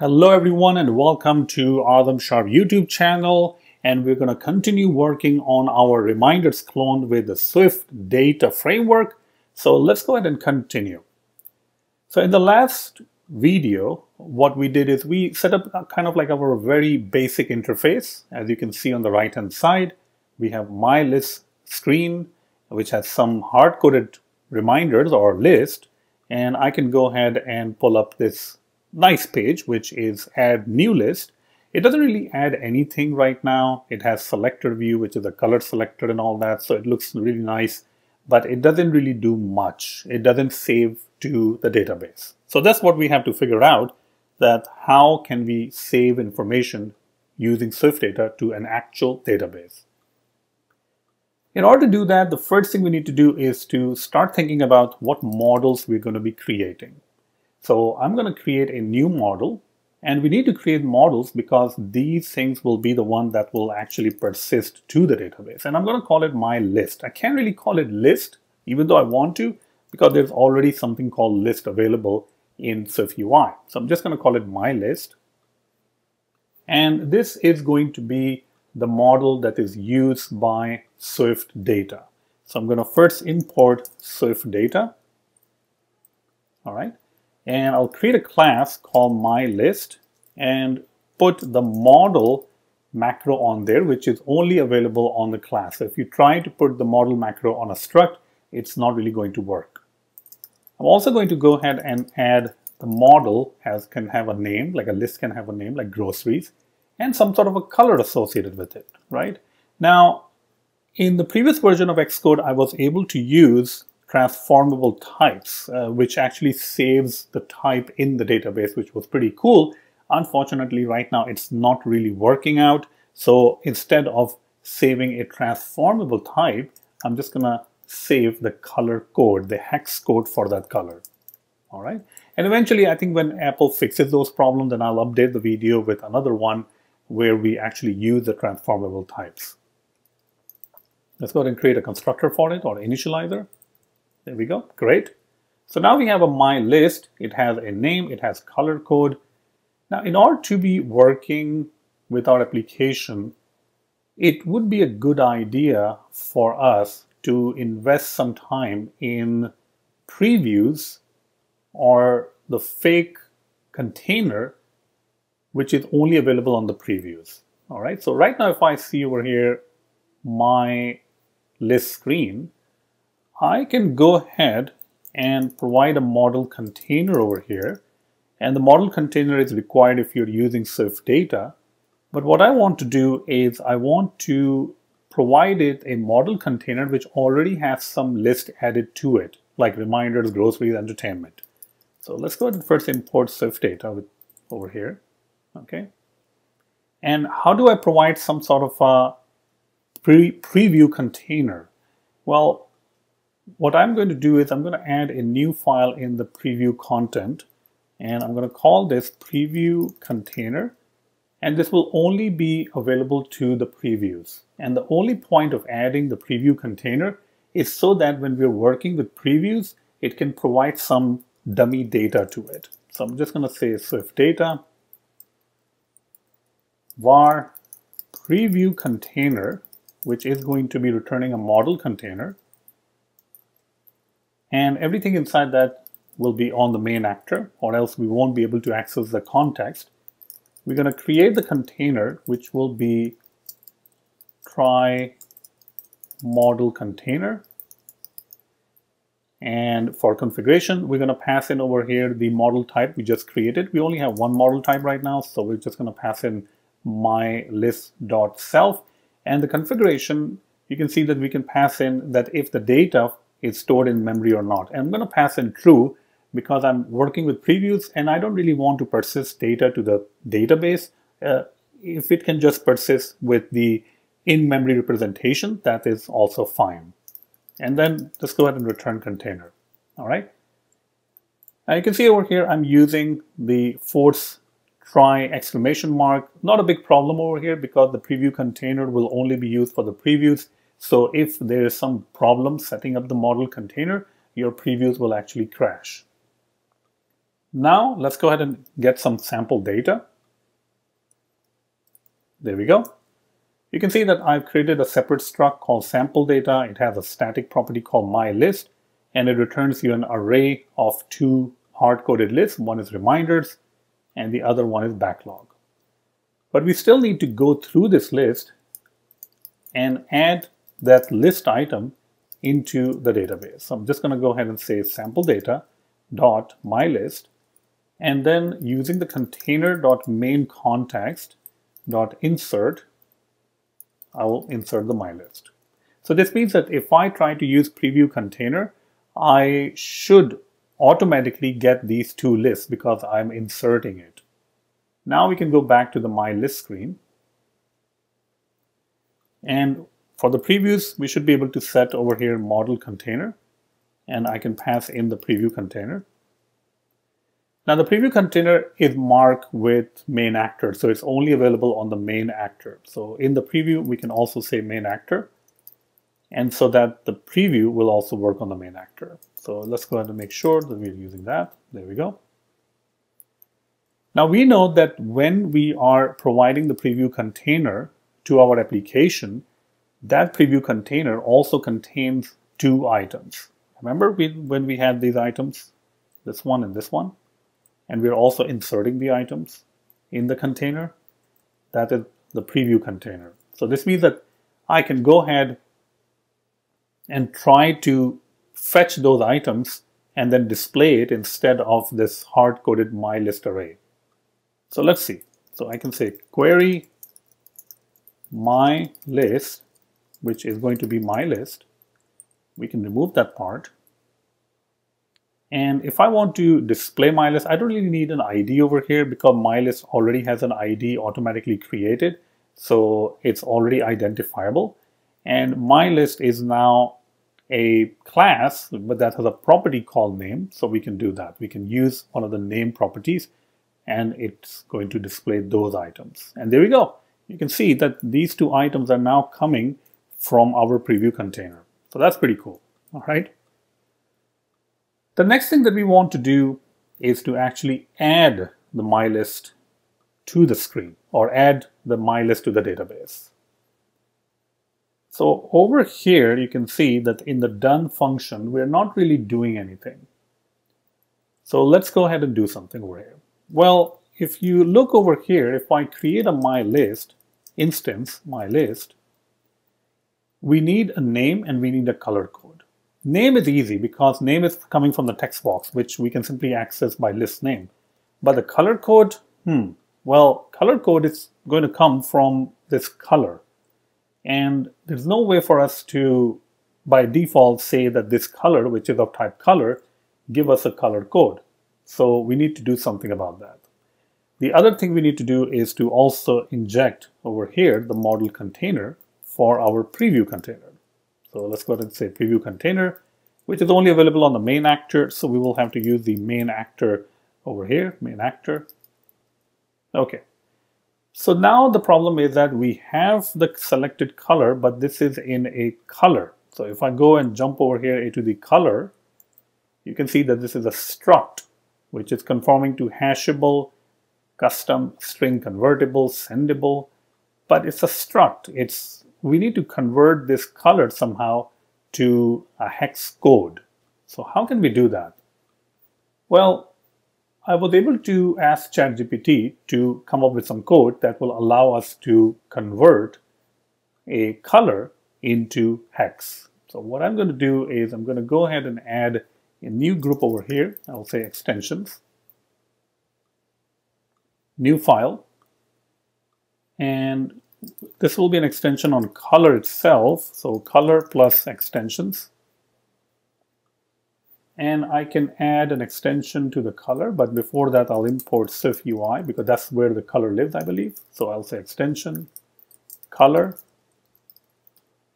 Hello everyone and welcome to Azam Sharp YouTube channel and we're going to continue working on our reminders clone with the Swift data framework. So let's go ahead and continue. So in the last video, what we did is we set up kind of like our very basic interface. As you can see on the right hand side, we have my list screen, which has some hard-coded reminders or list. And I can go ahead and pull up this nice page, which is add new list. It doesn't really add anything right now. It has selector view, which is a color selector and all that. So it looks really nice, but it doesn't really do much. It doesn't save to the database. So that's what we have to figure out that how can we save information using Swift data to an actual database. In order to do that, the first thing we need to do is to start thinking about what models we're going to be creating. So I'm going to create a new model and we need to create models because these things will be the one that will actually persist to the database. And I'm going to call it my list. I can't really call it list, even though I want to, because there's already something called list available in Swift UI. So I'm just going to call it my list. And this is going to be the model that is used by Swift data. So I'm going to first import Swift data. All right and I'll create a class called myList and put the model macro on there, which is only available on the class. So if you try to put the model macro on a struct, it's not really going to work. I'm also going to go ahead and add the model has can have a name, like a list can have a name, like groceries, and some sort of a color associated with it, right? Now, in the previous version of Xcode, I was able to use transformable types, uh, which actually saves the type in the database, which was pretty cool. Unfortunately, right now it's not really working out. So instead of saving a transformable type, I'm just gonna save the color code, the hex code for that color. All right. And eventually, I think when Apple fixes those problems, then I'll update the video with another one where we actually use the transformable types. Let's go ahead and create a constructor for it or initializer. There we go. Great. So now we have a my list. It has a name. It has color code. Now, in order to be working with our application, it would be a good idea for us to invest some time in previews or the fake container which is only available on the previews. All right, so right now if I see over here my list screen, I can go ahead and provide a model container over here. And the model container is required if you're using Swift data. But what I want to do is I want to provide it a model container which already has some list added to it, like reminders, groceries, entertainment. So let's go ahead and first import Swift data with, over here. Okay. And how do I provide some sort of a pre preview container? Well, what I'm going to do is I'm going to add a new file in the preview content and I'm going to call this preview container and this will only be available to the previews. And the only point of adding the preview container is so that when we're working with previews, it can provide some dummy data to it. So I'm just going to say Swift data var preview container, which is going to be returning a model container and everything inside that will be on the main actor or else we won't be able to access the context. We're going to create the container which will be try model container and for configuration we're going to pass in over here the model type we just created. We only have one model type right now so we're just going to pass in my list.self and the configuration you can see that we can pass in that if the data is stored in memory or not. And I'm going to pass in true because I'm working with previews and I don't really want to persist data to the database. Uh, if it can just persist with the in-memory representation, that is also fine. And then just go ahead and return container. All right. Now you can see over here, I'm using the force try exclamation mark. Not a big problem over here because the preview container will only be used for the previews. So if there is some problem setting up the model container, your previews will actually crash. Now let's go ahead and get some sample data. There we go. You can see that I've created a separate struct called sample data. It has a static property called myList, and it returns you an array of two hard-coded lists. One is reminders, and the other one is backlog. But we still need to go through this list and add that list item into the database. So I'm just going to go ahead and say sample data dot mylist and then using the container dot main context dot insert I will insert the mylist. So this means that if I try to use preview container I should automatically get these two lists because I'm inserting it. Now we can go back to the My List screen. And for the previews, we should be able to set over here model container. And I can pass in the preview container. Now the preview container is marked with main actor, so it's only available on the main actor. So in the preview, we can also say main actor, and so that the preview will also work on the main actor. So let's go ahead and make sure that we're using that. There we go. Now we know that when we are providing the preview container to our application, that preview container also contains two items. Remember we, when we had these items, this one and this one, and we're also inserting the items in the container, that is the preview container. So this means that I can go ahead and try to fetch those items and then display it instead of this hard-coded mylist array. So let's see. So I can say query my list, which is going to be my list. We can remove that part. And if I want to display my list, I don't really need an ID over here because my list already has an ID automatically created. So it's already identifiable. And my list is now a class, but that has a property called name. So we can do that. We can use one of the name properties and it's going to display those items. And there we go. You can see that these two items are now coming from our preview container. So that's pretty cool. All right. The next thing that we want to do is to actually add the my list to the screen or add the my list to the database. So over here, you can see that in the done function, we're not really doing anything. So let's go ahead and do something over here. Well, if you look over here, if I create a my list instance, my list, we need a name and we need a color code. Name is easy because name is coming from the text box, which we can simply access by list name. But the color code, hmm, well, color code is going to come from this color. And there's no way for us to, by default, say that this color, which is of type color, give us a color code. So we need to do something about that. The other thing we need to do is to also inject over here the model container for our preview container. So let's go ahead and say preview container, which is only available on the main actor. So we will have to use the main actor over here, main actor. Okay. So now the problem is that we have the selected color, but this is in a color. So if I go and jump over here into the color, you can see that this is a struct which is conforming to hashable, custom, string convertible, sendable, but it's a struct. It's we need to convert this color somehow to a hex code. So how can we do that? Well, I was able to ask ChatGPT to come up with some code that will allow us to convert a color into hex. So what I'm going to do is I'm going to go ahead and add a new group over here. I'll say extensions, new file, and this will be an extension on color itself. So color plus extensions. And I can add an extension to the color, but before that I'll import Swift UI because that's where the color lives, I believe. So I'll say extension, color,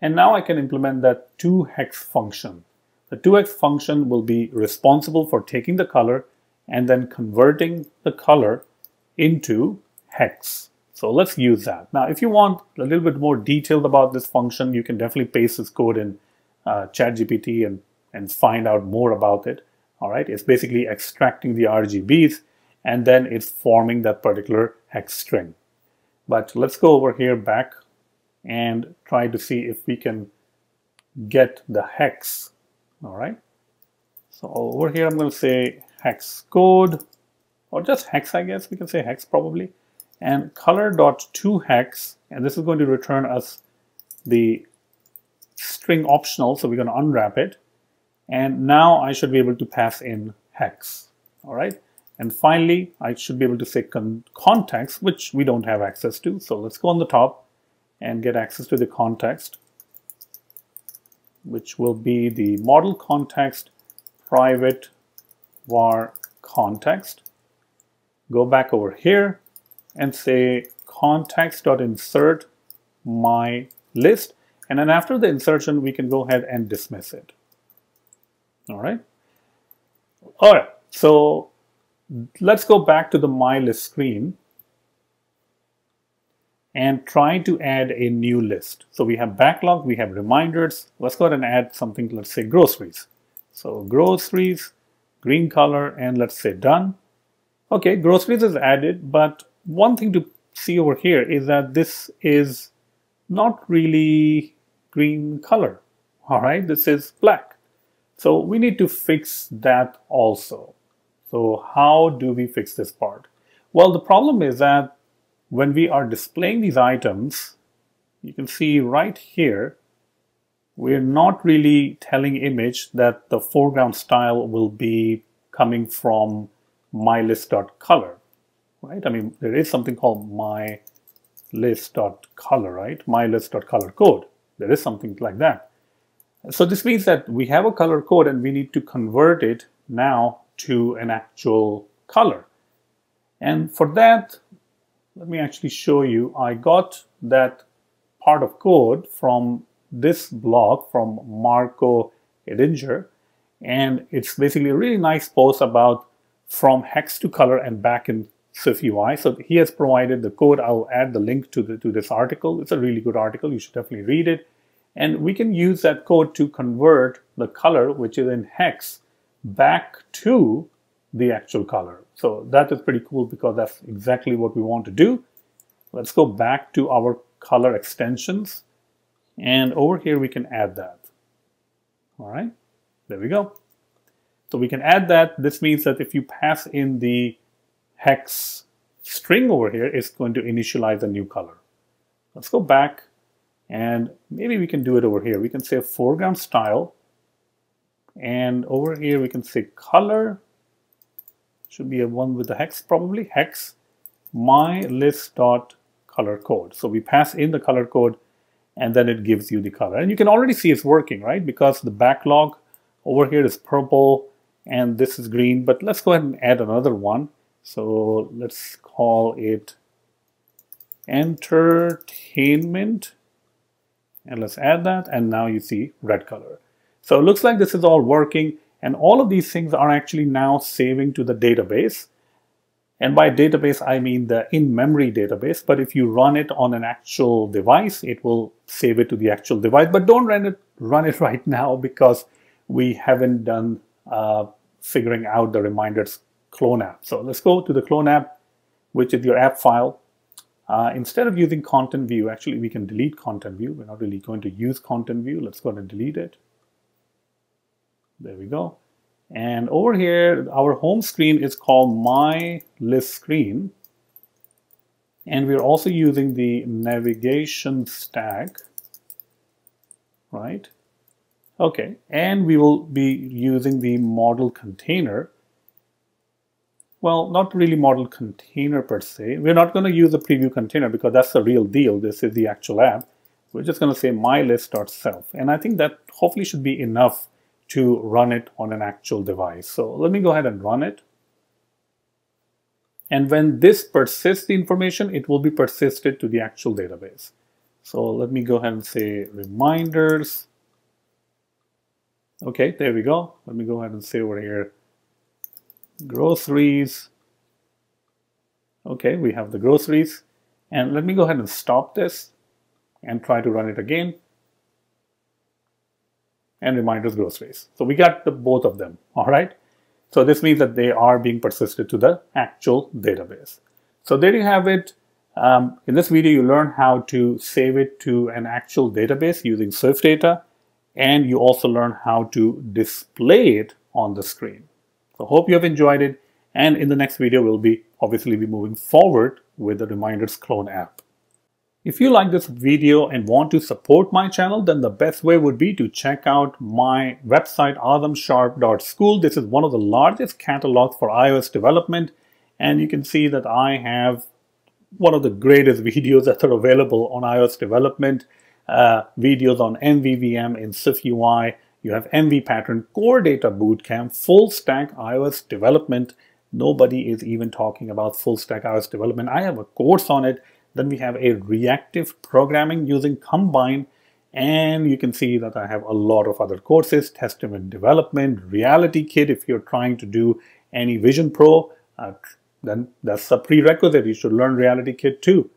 and now I can implement that toHex function. The toHex function will be responsible for taking the color and then converting the color into hex. So let's use that. Now, if you want a little bit more detailed about this function, you can definitely paste this code in uh, ChatGPT and, and find out more about it. All right, it's basically extracting the RGBs and then it's forming that particular hex string. But let's go over here back and try to see if we can get the hex. All right. So over here, I'm going to say hex code or just hex, I guess we can say hex probably and color dot to hex and this is going to return us the string optional so we're going to unwrap it. And now I should be able to pass in hex all right? And finally I should be able to say con context which we don't have access to. So let's go on the top and get access to the context which will be the model context private var context. Go back over here and say context.insert my list. And then after the insertion we can go ahead and dismiss it. All right? All right. So let's go back to the my list screen and try to add a new list. So we have backlog we have reminders. Let's go ahead and add something let's say groceries. So groceries green color and let's say done. Okay groceries is added but one thing to see over here is that this is not really green color. All right, this is black. So we need to fix that also. So how do we fix this part? Well, the problem is that when we are displaying these items, you can see right here, we're not really telling image that the foreground style will be coming from mylist.color right? I mean, there is something called my list.color, right? My list.color code. There is something like that. So this means that we have a color code and we need to convert it now to an actual color. And for that, let me actually show you. I got that part of code from this blog from Marco Eidinger. And it's basically a really nice post about from hex to color and back in UI. So he has provided the code. I'll add the link to, the, to this article. It's a really good article. You should definitely read it. And we can use that code to convert the color, which is in hex, back to the actual color. So that is pretty cool because that's exactly what we want to do. Let's go back to our color extensions. And over here, we can add that. All right, there we go. So we can add that. This means that if you pass in the hex string over here is going to initialize a new color. Let's go back and maybe we can do it over here. We can say foreground style and over here we can say color should be a one with the hex probably hex my list dot color code. So we pass in the color code and then it gives you the color. And you can already see it's working, right? Because the backlog over here is purple and this is green, but let's go ahead and add another one. So let's call it entertainment and let's add that and now you see red color. So it looks like this is all working and all of these things are actually now saving to the database. And by database, I mean the in-memory database. But if you run it on an actual device, it will save it to the actual device. But don't run it, run it right now because we haven't done uh, figuring out the reminders clone app. So let's go to the clone app, which is your app file. Uh, instead of using content view, actually we can delete content view. We're not really going to use content view. Let's go and delete it. There we go. And over here, our home screen is called My List Screen. And we're also using the navigation stack, right? Okay, and we will be using the model container well, not really model container per se. We're not going to use a preview container because that's the real deal. This is the actual app. We're just going to say mylist.self. And I think that hopefully should be enough to run it on an actual device. So let me go ahead and run it. And when this persists the information, it will be persisted to the actual database. So let me go ahead and say reminders. Okay, there we go. Let me go ahead and say over here groceries. Okay, we have the groceries. And let me go ahead and stop this and try to run it again. And reminders groceries. So we got the both of them, all right? So this means that they are being persisted to the actual database. So there you have it. Um, in this video, you learn how to save it to an actual database using Swift data, and you also learn how to display it on the screen. So hope you have enjoyed it. And in the next video, we'll be obviously be moving forward with the Reminders Clone app. If you like this video and want to support my channel, then the best way would be to check out my website, azamsharp.school. This is one of the largest catalogs for iOS development. And you can see that I have one of the greatest videos that are available on iOS development, uh, videos on MVVM in SwiftUI. You have MV pattern, core data bootcamp, full stack iOS development. Nobody is even talking about full stack iOS development. I have a course on it. Then we have a reactive programming using Combine. And you can see that I have a lot of other courses, testament development, reality kit if you're trying to do any Vision Pro. Uh, then that's a prerequisite. You should learn Reality Kit too.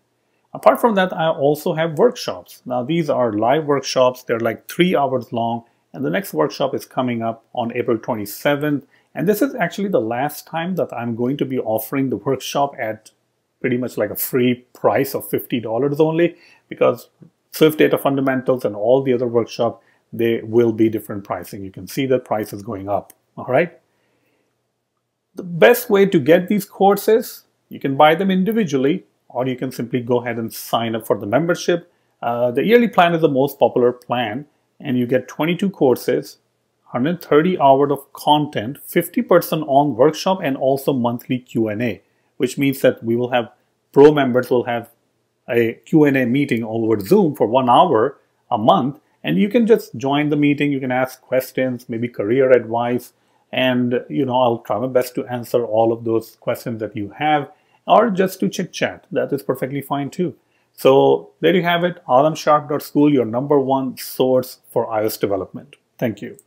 Apart from that, I also have workshops. Now, these are live workshops. They're like three hours long. And the next workshop is coming up on April 27th. And this is actually the last time that I'm going to be offering the workshop at pretty much like a free price of $50 only because Swift Data Fundamentals and all the other workshop, they will be different pricing. You can see that price is going up. All right. The best way to get these courses, you can buy them individually or you can simply go ahead and sign up for the membership. Uh, the yearly plan is the most popular plan and you get 22 courses, 130 hours of content, 50% on workshop and also monthly Q&A, which means that we will have pro members will have a Q&A meeting over Zoom for one hour a month and you can just join the meeting, you can ask questions, maybe career advice, and you know I'll try my best to answer all of those questions that you have or just to chit chat that is perfectly fine too so there you have it azamsharp.school your number one source for iOS development. Thank you